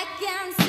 Seconds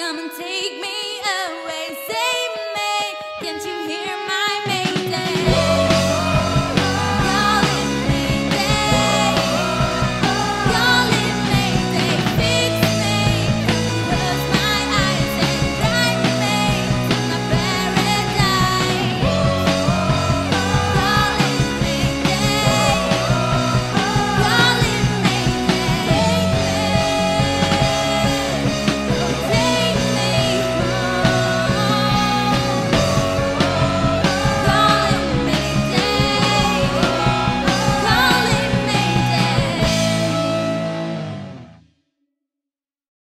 Come and take me.